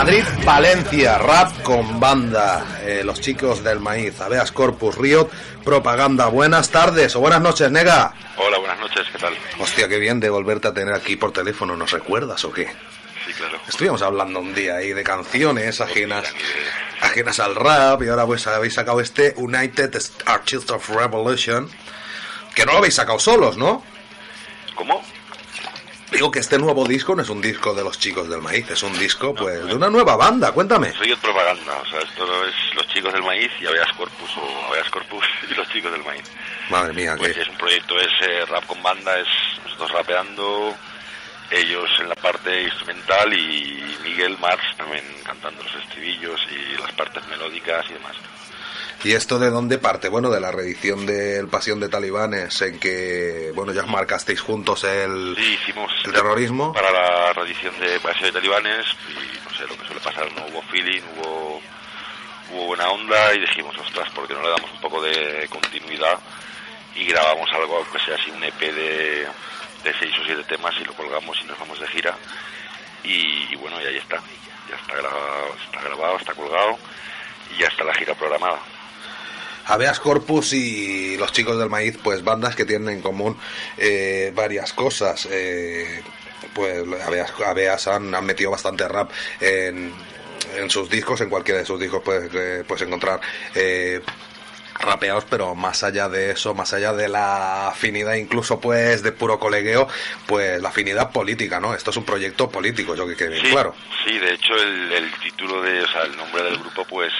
Madrid-Valencia, rap con banda, eh, los chicos del maíz, Aveas Corpus, Riot, propaganda. Buenas tardes o buenas noches, Nega. Hola, buenas noches, ¿qué tal? Hostia, qué bien de volverte a tener aquí por teléfono, ¿nos recuerdas o qué? Sí, claro. Estuvimos hablando un día ahí de canciones ajenas, ajenas al rap y ahora pues habéis sacado este United Artists of Revolution, que no lo habéis sacado solos, ¿no? ¿Cómo? Digo que este nuevo disco no es un disco de los chicos del maíz, es un disco pues de una nueva banda, cuéntame. Soy propaganda, o sea, esto no es los chicos del maíz y Aveas Corpus o Aveas Corpus y los chicos del maíz. Madre mía, Pues que es un proyecto, es eh, rap con banda, es nosotros rapeando, ellos en la parte instrumental y Miguel Mars también cantando los estribillos y las partes melódicas y demás. ¿Y esto de dónde parte? Bueno, de la reedición del Pasión de Talibanes, en que, bueno, ya marcasteis juntos el, Sí, hicimos el terrorismo. para la reedición de Paseo de Talibanes y no sé, lo que suele pasar, no hubo feeling, hubo, hubo buena onda y dijimos, ostras, porque no le damos un poco de continuidad y grabamos algo, aunque sea así un EP de, de seis o siete temas y lo colgamos y nos vamos de gira y, y bueno, y ahí está, ya está grabado, está grabado, está colgado y ya está la gira programada. Habeas Corpus y los chicos del maíz, pues bandas que tienen en común eh, varias cosas. Eh, pues Habeas, Habeas han, han metido bastante rap en, en sus discos, en cualquiera de sus discos puedes, eh, puedes encontrar eh, rapeados, pero más allá de eso, más allá de la afinidad incluso pues de puro colegueo, pues la afinidad política, ¿no? Esto es un proyecto político, yo que quede bien Sí, claro. sí, de hecho el, el título de, o sea, el nombre del grupo pues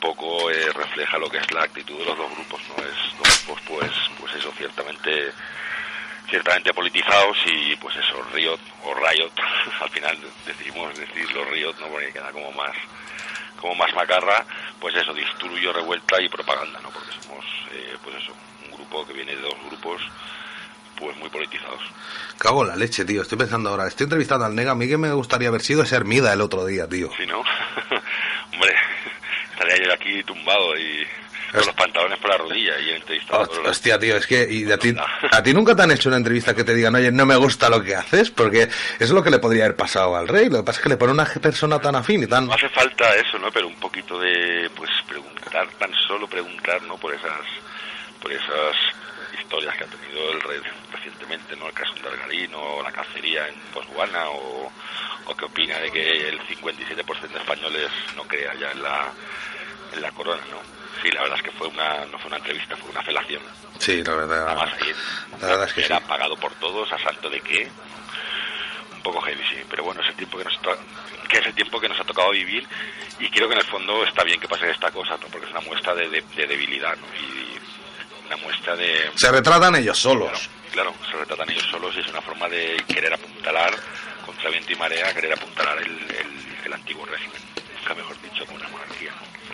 poco eh, refleja lo que es la actitud de los dos grupos, ¿no? Es dos grupos pues, pues eso, ciertamente ciertamente politizados y pues eso, Riot o Riot, al final decidimos decirlo Riot, ¿no? Porque queda como más como más macarra, pues eso, disturbio, revuelta y propaganda, ¿no? Porque somos, eh, pues eso, un grupo que viene de dos grupos pues muy politizados. Cago en la leche, tío. Estoy pensando ahora, estoy entrevistando al Nega, a mí que me gustaría haber sido ese Hermida el otro día, tío. Sí, ¿no? Hombre, aquí tumbado y con los pantalones por la rodilla y el entrevistado por los- Hostia, tío, es que y a ti, a ti nunca te han hecho una entrevista que te digan, oye, no me gusta lo que haces, porque eso es lo que le podría haber pasado al rey. Lo que pasa es que le pone una persona tan afín y tan. No hace falta eso, ¿no? Pero un poquito de, pues, preguntar, tan solo preguntar, ¿no? Por esas, por esas historias que ha tenido el rey recientemente, ¿no? El caso de Dargarino, o la cacería en Botswana, o, o qué opina de que el 57% de españoles no crea ya en la, en la corona, ¿no? Sí, la verdad es que fue una, no fue una entrevista, fue una felación. Sí, la verdad. Además, ahí La verdad es que sí. era pagado por todos, a santo de qué. Un poco heavy, sí. Pero bueno, es el tiempo que nos, que es el tiempo que nos ha tocado vivir y creo que en el fondo está bien que pase esta cosa, ¿no? porque es una muestra de, de- de debilidad ¿no? y una muestra de... Se retratan ellos Claro, solos. claro, se retratan ellos solos y es una forma de querer apuntalar contra viento y marea, querer apuntalar el, el- el antiguo régimen,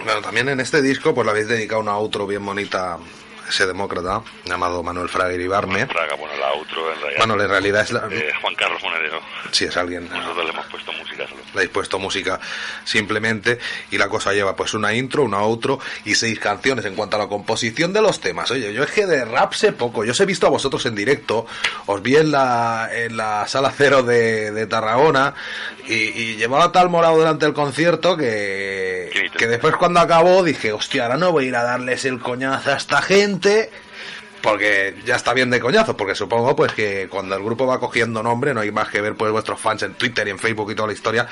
Bueno, también en este disco, pues le habéis dedicado una outro bien bonita ese demócrata llamado Manuel Fraga Iribarme. Praga, bueno, la otro en realidad. Bueno, en realidad es la. eh, Juan Carlos Monedero. Sí, es alguien. Nosotros le hemos puesto música solo. le habéis puesto música simplemente y la cosa lleva pues una intro, una outro y seis canciones en cuanto a la composición de los temas. Oye, yo es que de rap sé poco, yo os he visto a vosotros en directo, os vi en la, en la sala cero de, de Tarragona y, y llevaba tal morado durante el concierto que, que después cuando acabó dije, hostia, ahora no voy a ir a darles el coñazo a esta gente porque ya está bien de coñazo, porque supongo pues que cuando el grupo va cogiendo nombre, no hay más que ver pues vuestros fans en Twitter y en Facebook y toda la historia,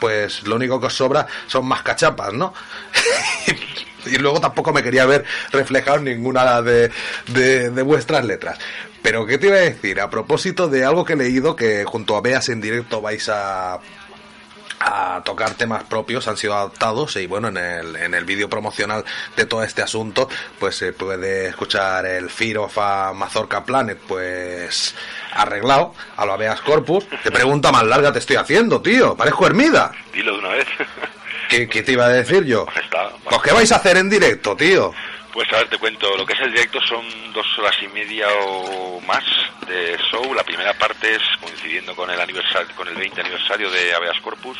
pues lo único que os sobra son más cachapas, ¿no? y luego tampoco me quería ver reflejado ninguna de vuestras letras. Pero ¿qué te iba a decir? A propósito de algo que he leído que junto a Beas en directo vais a a tocar temas propios han sido adaptados y bueno en el, en el vídeo promocional de todo este asunto pues se puede escuchar el Fear of a Mazorca Planet pues arreglado a lo Aveas Corpus qué pregunta más larga te estoy haciendo tío parezco Hermida Dilo de una vez. ¿Qué, qué te iba a decir yo? Está. Pues qué vais a hacer en directo tío Pues a ver, te cuento, lo que es el directo son dos horas y media o más de show. La primera parte es coincidiendo con el aniversario, con el 20 aniversario de Aveas Corpus,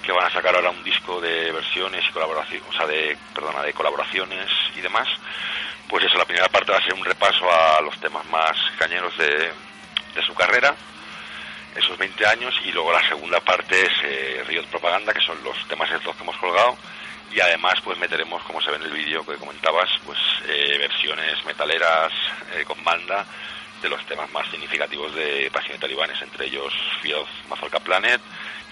que van a sacar ahora un disco de versiones y colaboraciones, o sea, de, perdona, de colaboraciones y demás. Pues eso, la primera parte va a ser un repaso a los temas más cañeros de, de su carrera. esos 20 años y luego la segunda parte es eh, Riot Propaganda, que son los temas estos que hemos colgado y además pues meteremos, como se ve en el vídeo que comentabas, pues eh, versiones metaleras eh, con banda de los temas más significativos de Pasión de Talibanes, entre ellos Fear of Mazorca Planet,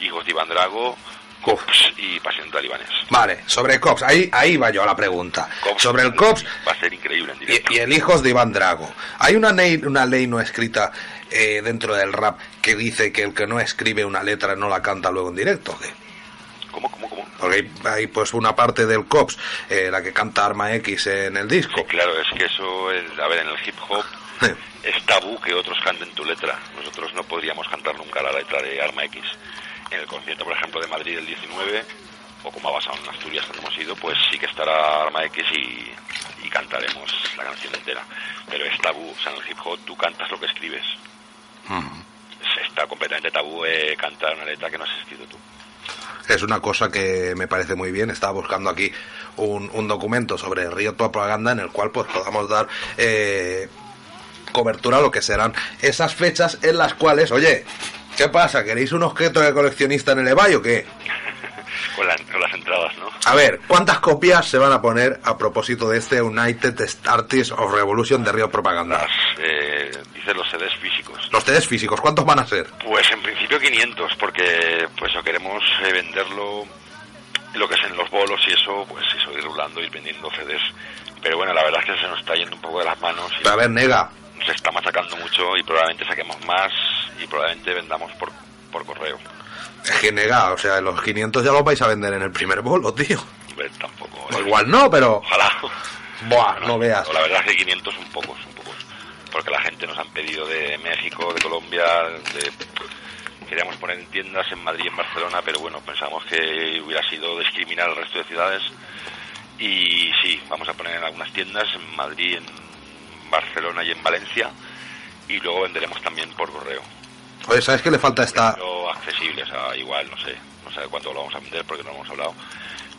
Hijos de Iván Drago, Cops y Pasión de Talibanes. Vale, sobre Cops, ahí, ahí va yo a la pregunta. Cops, sobre el Cops va a ser increíble en y, directo. y el Hijos de Iván Drago. Hay una ley, una ley no escrita eh, dentro del rap que dice que el que no escribe una letra no la canta luego en directo. ¿o qué? ¿Cómo, cómo, cómo? Porque hay, hay, pues una parte del Cops, eh, la que canta Arma X en el disco. Sí, claro, es que eso, el- a ver, en el hip hop es tabú que otros canten tu letra. Nosotros no podríamos cantar nunca la letra de Arma X. En el concierto, por ejemplo, de Madrid del 19, o como ha pasado en Asturias cuando hemos ido, pues sí que estará Arma X y, y cantaremos la canción entera. Pero es tabú, o sea, en el hip hop tú cantas lo que escribes. Es- Está completamente tabú eh, cantar una letra que no has escrito tú. Es una cosa que me parece muy bien. Estaba buscando aquí un, un documento sobre Riot Propaganda en el cual pues podamos dar eh, cobertura a lo que serán esas fechas en las cuales, oye, ¿qué pasa? ¿Queréis un objeto de coleccionista en el eBay o qué? Con, la- con las entradas, ¿no? A ver, ¿cuántas copias se van a poner a propósito de este United Artists of Revolution de Riot Propaganda? Las, eh, los CDs físicos. Los CDs físicos, ¿cuántos van a ser? Pues en principio 500, porque pues eso queremos eh, venderlo lo que es en los bolos y eso, pues eso, ir rulando, ir vendiendo CDs. Pero bueno, la verdad es que se nos está yendo un poco de las manos y Pero a ver, nega, se está machacando mucho y probablemente saquemos más y probablemente vendamos por, por correo. es que nega, o sea, los 500 ya los vais a vender en el primer bolo, tío. Hombre, tampoco. O igual no, pero... Ojalá. Buah, no veas. La verdad es que 500 son pocos, son pocos. Porque la gente nos han pedido de México, de Colombia, de... Queríamos poner en tiendas en Madrid y en Barcelona, pero bueno, pensamos que hubiera sido discriminar al resto de ciudades. Y sí, vamos a poner en algunas tiendas, en Madrid, en Barcelona y en Valencia. Y luego venderemos también por correo. Oye, ¿sabes qué le falta a esta... Accesible, o sea, igual, no sé, no sé cuánto lo vamos a vender porque no lo hemos hablado,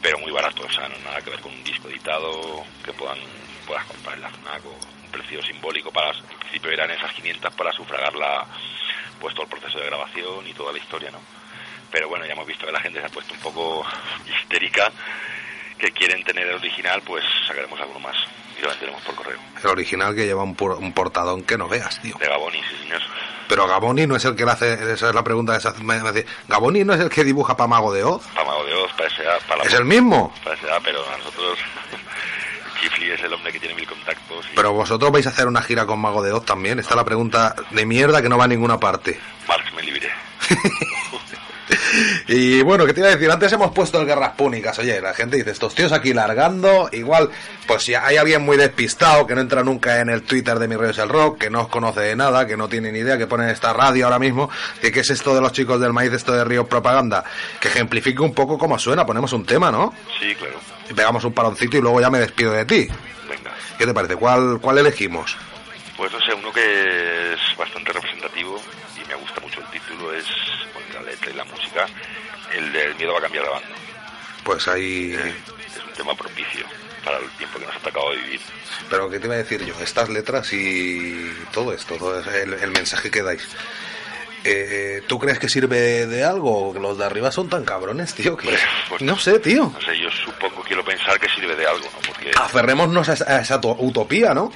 pero muy barato, o sea, no nada que ver con un disco editado que puedan puedas comprar en la FNAC o un precio simbólico para, en principio eran esas 500 para sufragar la, pues todo el proceso de grabación y toda la historia, ¿no? Pero bueno, ya hemos visto que la gente se ha puesto un poco histérica, que quieren tener el original, pues sacaremos alguno más y lo venderemos por correo. El original que lleva un, por- un portadón que no veas, tío. De Gaboni, sí señor. Pero Gaboni no es el que le hace... Esa es la pregunta que se hace... me- me dice, ¿Gaboni no es el que dibuja para Mago de Oz? Para Mago de Oz, para S.A., para ¿Es el mismo? para S.A., pero a nosotros Chifli es el hombre que tiene mil contactos y Pero vosotros vais a hacer una gira con Mago de Oz también. Está la pregunta de mierda que no va a ninguna parte. Marx me libre. Y bueno, ¿qué te iba a decir? Antes hemos puesto el Guerras Púnicas. Oye, la gente dice, estos tíos aquí largando. Igual, pues si hay alguien muy despistado que no entra nunca en el Twitter de Mi Rollo es el Rock, que no os conoce de nada, que no tiene ni idea, que pone esta radio ahora mismo, que qué es esto de los chicos del maíz, esto de Río Propaganda, que ejemplifique un poco cómo suena. Ponemos un tema, ¿no? Sí, claro. Y pegamos un paroncito y luego ya me despido de ti. Venga. ¿Qué te parece? ¿Cuál, cuál elegimos? Pues no sé, uno que es bastante representativo y me gusta mucho el título es, la letra y la música, el del miedo va a cambiar de bando. Pues ahí... Es un tema propicio para el tiempo que nos ha tocado vivir. Pero ¿qué te iba a decir yo? Estas letras y todo esto, todo el, el mensaje que dais. Eh, ¿Tú crees que sirve de algo? Los de arriba son tan cabrones, tío. Que... Pues, pues, no sé, tío. No sé, yo supongo, quiero pensar que sirve de algo, ¿no? Porque Aferrémonos a esa, a esa to- utopía, ¿no?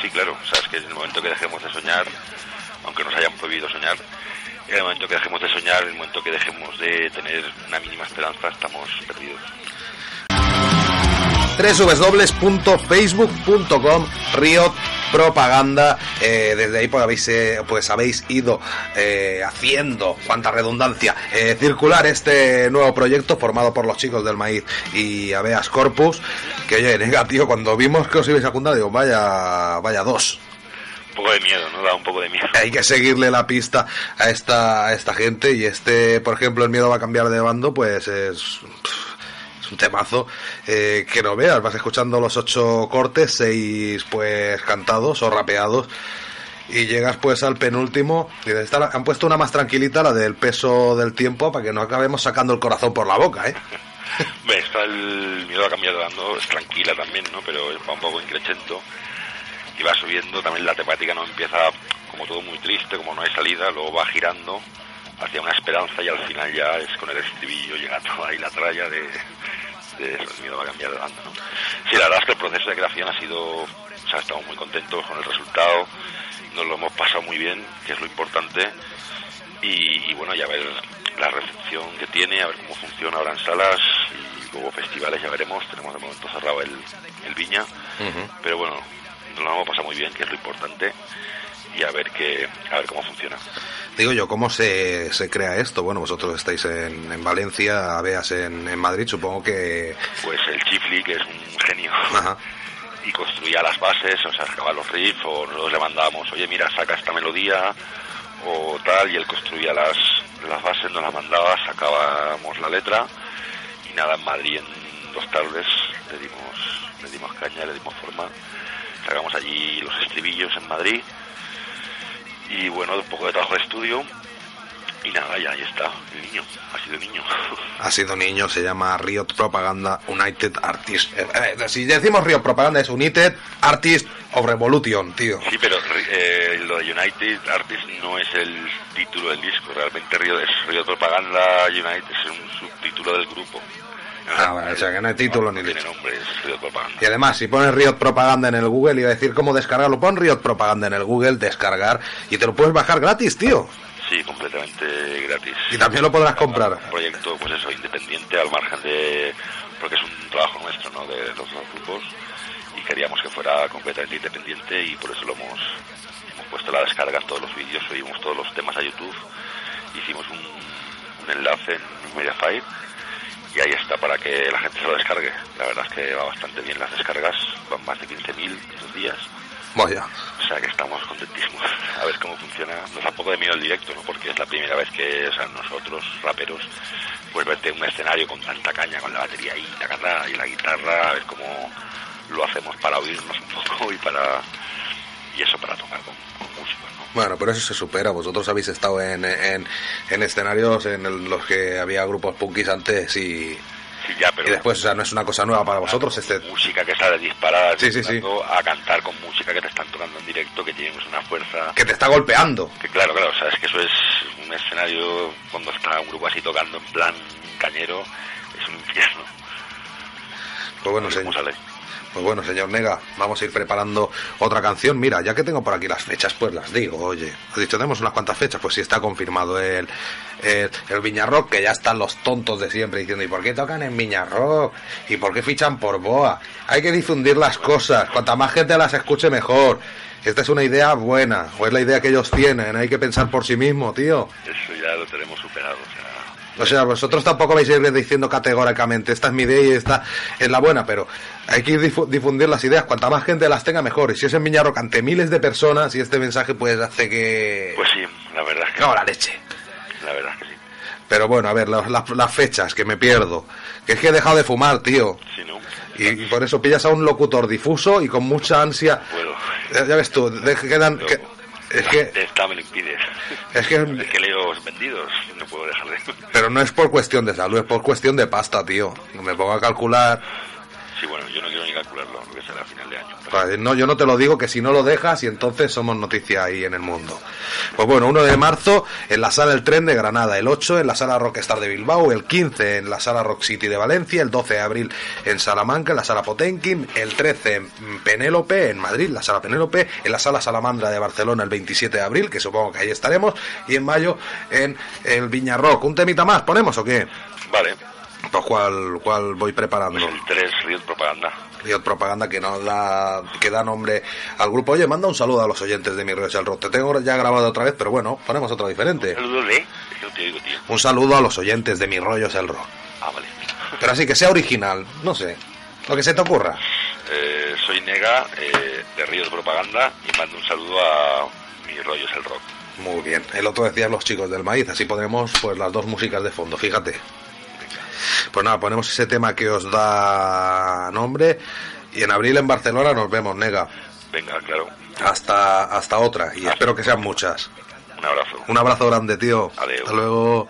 sí, claro, o sea, es que en el momento que dejemos de soñar, aunque nos hayan prohibido soñar, en el momento que dejemos de soñar, en el momento que dejemos de tener una mínima esperanza, estamos perdidos. www.facebook.com Riot Propaganda eh, desde ahí pues habéis eh, pues habéis ido eh, haciendo cuánta redundancia eh, circular este nuevo proyecto formado por los chicos del maíz y Aveas Corpus que oye nega tío cuando vimos que os ibais a juntar digo vaya vaya dos poco de miedo, ¿no? Da un poco de miedo. hay que seguirle la pista a esta, a esta gente y este, por ejemplo, el miedo va a cambiar de bando, pues es, es un temazo eh, que no veas, vas escuchando los ocho cortes, seis pues cantados o rapeados y llegas pues al penúltimo y de esta han puesto una más tranquilita, la del peso del tiempo, para que no acabemos sacando el corazón por la boca, ¿eh? Está el miedo a cambiar de bando, es tranquila también, ¿no? Pero va un poco increchento y va subiendo. También la temática no empieza como todo muy triste, como no hay salida, luego va girando hacia una esperanza y al final ya es con el estribillo llegando ahí la tralla de, de eso, el miedo va a cambiar de banda, ¿no? Sí, la verdad es que el proceso de creación ha sido, o sea, estamos muy contentos con el resultado, nos lo hemos pasado muy bien, que es lo importante, y, y bueno, ya ver la recepción que tiene, a ver cómo funciona ahora en salas y luego festivales ya veremos, tenemos de momento cerrado el, el Viña, pero bueno, nos lo hemos pasado muy bien, que es lo importante, y a ver qué, a ver cómo funciona. Digo yo, ¿cómo se, se crea esto? Bueno, vosotros estáis en, en Valencia, Aveas en, en Madrid, supongo que... Pues el Chifli, que es un genio, Ajá. y construía las bases, o sea, sacaba los riffs, o nosotros le mandábamos, oye, mira, saca esta melodía, o tal, y él construía las, las bases, nos las mandaba, sacábamos la letra, y nada, en Madrid en dos tardes le dimos, le dimos caña, le dimos forma, sacamos allí los estribillos en Madrid, y bueno, un poco de trabajo de estudio, y nada, ya ahí está, el niño, ha sido niño. Ha sido niño, se llama Riot Propaganda United Artists. Eh, eh, si decimos Riot Propaganda es United Artists of Revolution, tío. Sí, pero eh, lo de United Artists no es el título del disco, realmente Río, es Río Propaganda United, es un subtítulo del grupo. Ah, bueno, o sea que no hay título ni leche. nombre, es Río Propaganda. Y además, si pones Riot Propaganda en el Google, iba a decir cómo descargarlo. Pon Riot Propaganda en el Google, descargar, y te lo puedes bajar gratis, tío. Sí, completamente gratis. Y también lo podrás comprar. Un proyecto, pues eso, independiente al margen de... porque es un trabajo nuestro, ¿no?, de los dos grupos, y queríamos que fuera completamente independiente y por eso lo hemos, hemos puesto la descarga en todos los vídeos, subimos todos los temas a YouTube, hicimos un, un enlace en Mediafire y ahí está para que la gente se lo descargue. La verdad es que va bastante bien las descargas, van más de 15.000 estos días. Vaya. O sea que estamos contentísimos a ver cómo funciona. Nos da un poco de miedo el directo, ¿no? Porque es la primera vez que, o sea, nosotros, raperos, pues verte en un escenario con tanta caña, con la batería ahí, tacarra, y la guitarra, a ver cómo lo hacemos para oírnos un poco y para... y eso para tocar con, músicos, ¿no? Bueno, pero eso se supera. Vosotros habéis estado en, en, en escenarios en el- los que había grupos punkis antes y, Sí, ya, pero... y después, o sea, no es una cosa nueva para vosotros. Este, Música que sale disparada Sí, sí, sí. a cantar con música que te están tocando en directo, que tienes una fuerza... que te está golpeando. Que claro, claro, o sea, es que eso es un escenario cuando está un grupo así tocando en plan cañero, es un infierno. Pues bueno, ¿Cómo señor? Pues bueno, señor Nega, vamos a ir preparando otra canción. Mira, ya que tengo por aquí las fechas, pues las digo. Oye, has dicho, tenemos unas cuantas fechas, pues sí está confirmado el, el, el Viñarrock, que ya están los tontos de siempre diciendo, ¿y por qué tocan en Viñarrock? ¿Y por qué fichan por Boa? Hay que difundir las cosas, cuanta más gente las escuche mejor. Esta es una idea buena, o es la idea que ellos tienen, hay que pensar por sí mismo, tío. Eso ya lo tenemos superado. O sea, vosotros tampoco vais a ir diciendo categóricamente, esta es mi idea y esta es la buena, pero hay que ir difu- difundir las ideas, cuanta más gente las tenga mejor. Y si es en Viñarroc ante miles de personas y este mensaje pues hace que... Pues sí, la verdad es que, en la leche. la verdad es que sí. Pero bueno, a ver, las, las- las fechas, que me pierdo. Que es que he dejado de fumar, tío. Si no, Y, y por eso pillas a un locutor difuso y con mucha ansia... puedo. Ya, ya ves tú, de- que quedan... que- es que... Esta me lo impides. Es que... Es que leo los vendidos, no puedo. Pero no es por cuestión de salud, es por cuestión de pasta, tío. Me pongo a calcular... Sí, bueno, yo no quiero ni calcularlo, lo que será a final de año. No, yo no te lo digo que si no lo dejas y entonces somos noticia ahí en el mundo. Pues bueno, 1 de marzo en la sala El Tren de Granada, el 8 en la sala Rockstar de Bilbao, el 15 en la sala Rock City de Valencia, el 12 de abril en Salamanca, en la sala Potenkin, el 13 en Penélope, en Madrid, la sala Penélope, en la sala Salamandra de Barcelona el 27 de abril, que supongo que ahí estaremos, y en mayo en el Viña Rock. ¿Un temita más ponemos o qué? Vale, Pues cuál, cuál voy preparando. el 3, Riot Propaganda. Riot Propaganda que nos da que da nombre al grupo. Oye, manda un saludo a los oyentes de Mi el Rock. Te tengo ya grabado otra vez, pero bueno, ponemos otra diferente. No te digo, tío. Un saludo a los oyentes de Mi Rollo es el Rock. Ah, vale. Pero así que sea original, no sé, lo que se te ocurra. Eh, soy Nega, eh, de Ríos Propaganda, y mando un saludo a Mi Rollo es el Rock. Muy bien. El otro decían los chicos del maíz, así ponemos pues las dos músicas de fondo, fíjate. Pues nada, ponemos ese tema que os da nombre y en abril en Barcelona nos vemos, nega. Venga, claro. Hasta hasta otra y espero que sean muchas. Un abrazo. Un abrazo grande, tío. Adeu. Hasta luego.